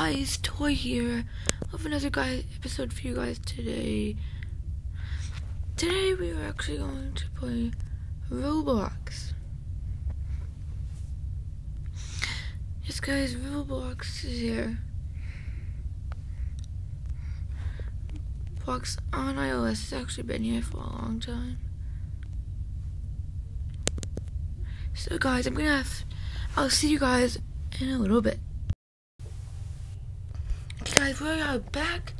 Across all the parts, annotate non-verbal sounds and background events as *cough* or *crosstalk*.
guys, Toy here with another guy episode for you guys today. Today we are actually going to play Roblox. Yes guys, Roblox is here. Roblox on iOS has actually been here for a long time. So guys, I'm gonna have, I'll see you guys in a little bit. Guys, we are back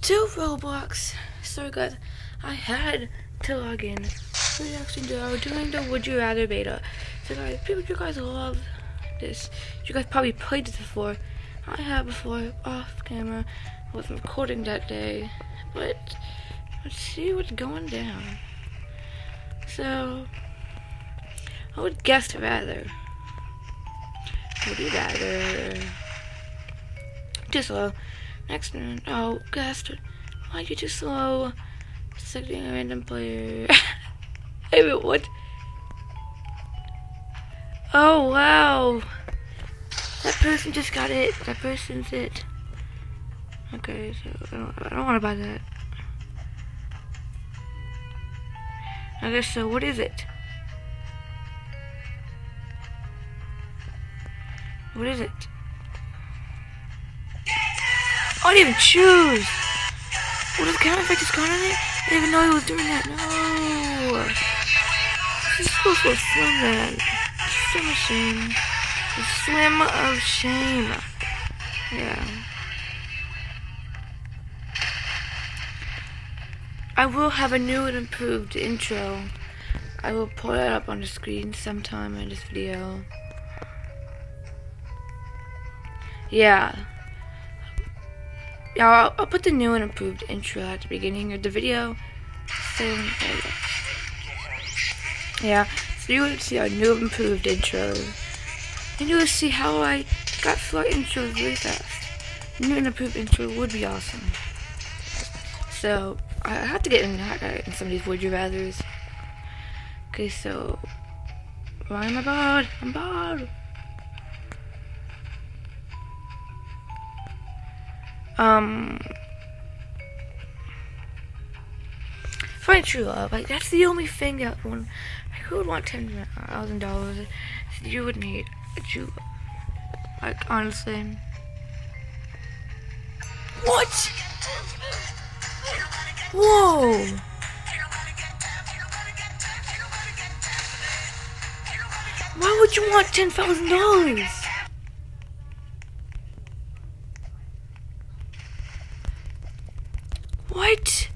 to Roblox. Sorry guys, I had to log in. We actually are doing the Would You Rather beta. So guys, people you guys love this. You guys probably played this before. I have before, off camera. I wasn't recording that day. But, let's see what's going down. So, I would guess rather. Would you rather? Too slow. Next one. Oh, guessed. Why are you too slow? Selecting a random player. *laughs* Hey, wait, what? Oh, wow. That person just got it. That person's it. Okay, so I don't, I don't want to buy that. Okay, so. What is it? What is it? I didn't even choose. What is the counter effect gone on it? I didn't even know he was doing that. No. This is supposed to slim then. Slim of shame. A slim of shame. Yeah. I will have a new and improved intro. I will pull it up on the screen sometime in this video. Yeah. Yeah, I'll, I'll, put the new and improved intro at the beginning of the video. So, yeah, so you will see our new improved intro. And you will see how I got through our intros really fast. New and improved intro would be awesome. So, I have to get in, in some of these would you rathers. Okay, so, why am I bored? I'm bored. Um, find true love. Like that's the only thing that one. Like, who would want ten thousand dollars? You would need a love. Like honestly. What? Whoa! Why would you want ten thousand dollars? What?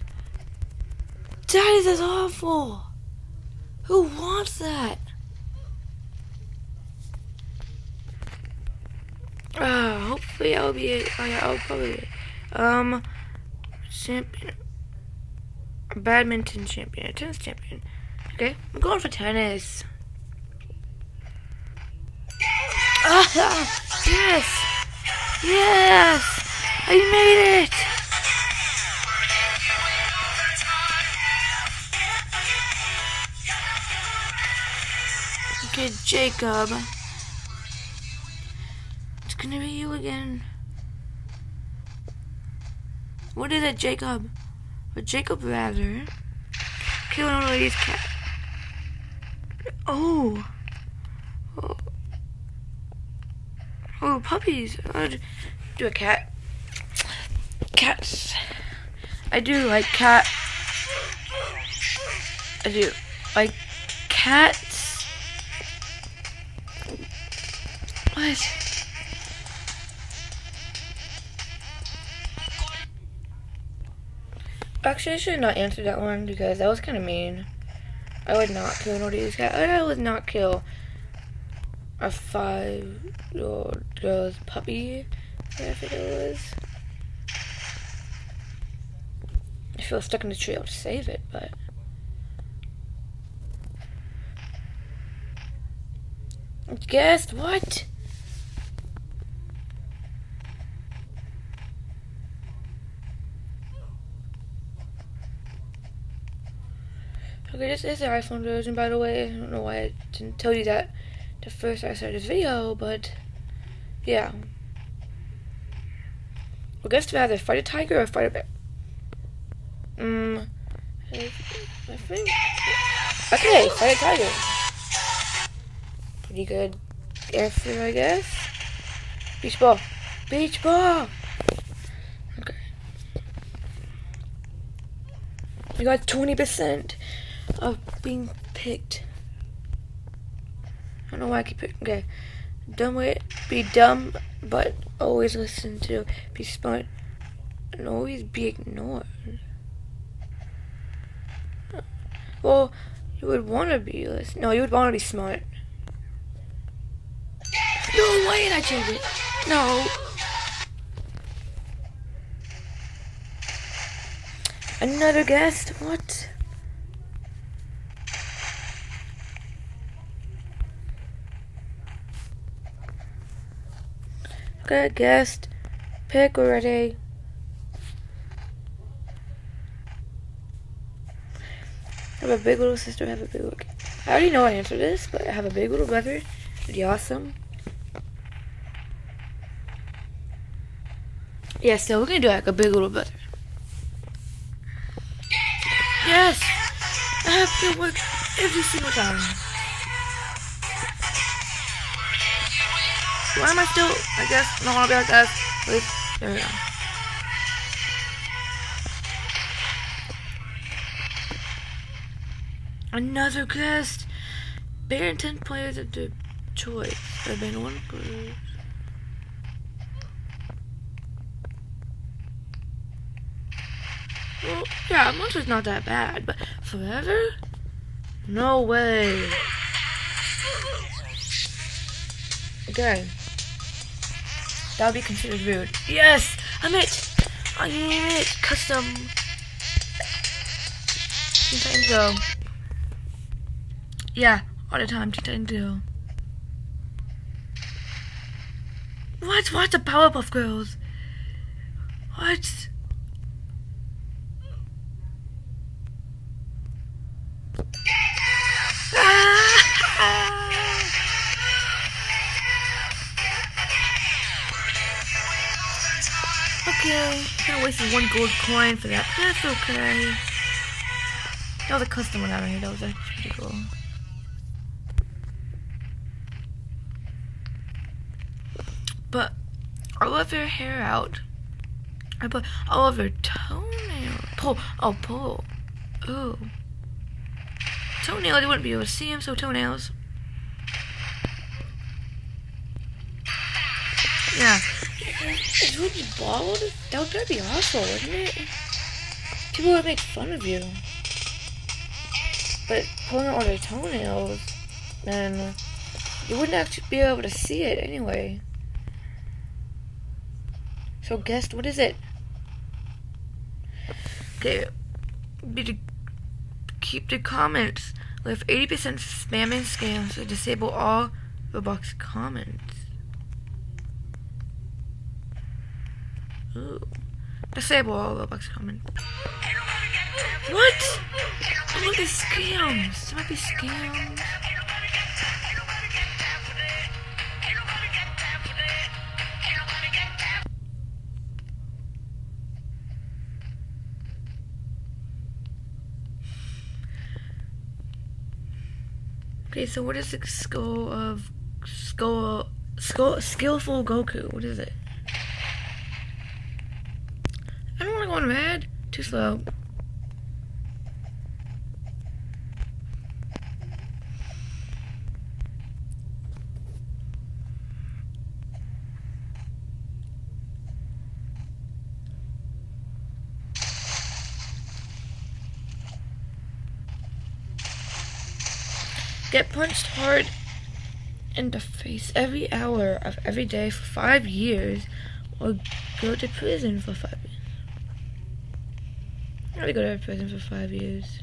Daddy, that's awful. Who wants that? Uh, hopefully I'll be, oh yeah, I'll probably, um, champion, badminton champion, tennis champion. Okay, I'm going for tennis. Ah, *laughs* yes, yes, I made it. Okay, Jacob. It's gonna be you again. What is it, Jacob? Or Jacob, rather. Kill an old lady's cat. Oh. Oh, oh puppies. I'll do a cat. Cats. I do like cat. I do like cats. What? Actually, I should not answer that one because that was kind of mean. I would not kill an Ortiz cat. I would not kill a five-year-old girl's puppy. I think it was. If it was stuck in the tree, I would save it, but. Guess what? Okay, this is the iPhone version, by the way. I don't know why I didn't tell you that the first I started this video, but yeah. I guess to either fight a tiger or fight a bear. Mm, I think. Okay, fight a tiger. Pretty good answer, I guess. Beach ball. Beach ball! Okay. I got 20% of being picked. I don't know why I keep picking. Okay. Dumb way. Be dumb, but always listen to. Be smart, and always be ignored. Well, you would want to be listen. No, you would want to be smart. No way did I change it. No. Another guest? What? Okay, guest. Pick already. I have a big little sister, I have a big little I already know I answer this, but I have a big little brother. Pretty awesome. Yeah, so we're gonna do like a big little brother. Yes! I have to work every single time. Why am I still, I guess, wanna be like that? Wait, there we go. Another guest! And 10 players of the choice. I've been one player. Well, yeah, Monster's not that bad, but forever? No way. Okay. That would be considered rude. Yes! I'm it! I am it! Custom. Teen Titans Go. Yeah, all the time, Teen Titans Go. What? What the Powerpuff Girls? What? Okay, kind of wasted one gold coin for that. That's okay. That was a custom one out of here. That was actually pretty cool. But I love her hair out. I put all of her toenails. Pull. Oh, pull. Ooh. Toenails, you wouldn't be able to see them, so toenails. Yeah. If you bald, that would be awful, wouldn't it? People would make fun of you. But pulling out their toenails, then you wouldn't actually be able to see it anyway. So guess what is it? Okay, be to keep the comments. With 80% spam and scams, so disable all Roblox comments. Ooh. Disable all Roblox comments. What? There might be scams. There might be scams. Okay, so what is the skull of skull skull skillful Goku? What is it? I don't want to go on red. Too slow. Get punched hard in the face every hour of every day for five years, or go to prison for five. I'm gonna go to prison for five years.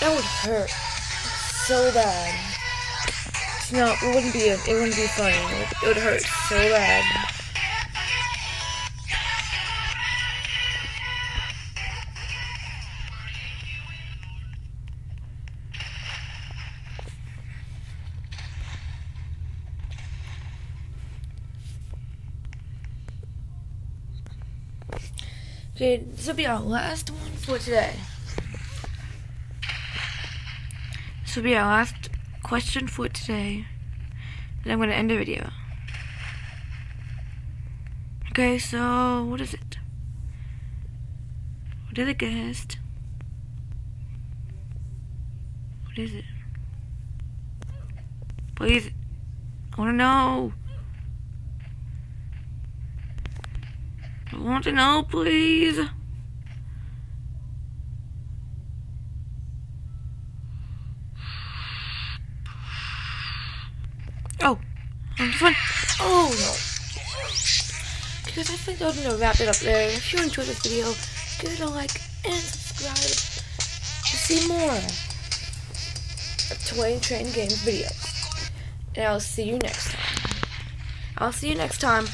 That would hurt so bad. No, it wouldn't be. It wouldn't be funny. It would hurt so bad. Okay, this will be our last one for today. This will be our last question for today. And I'm going to end the video. Okay, so what is it? What is it, guest? What is it? Please, I want to know. I want to know, please. Oh, I'm fun. Oh no. Because I think I'm gonna wrap it up there. If you enjoyed this video, give it a like and subscribe to see more Toy Train Games videos. And I'll see you next time. I'll see you next time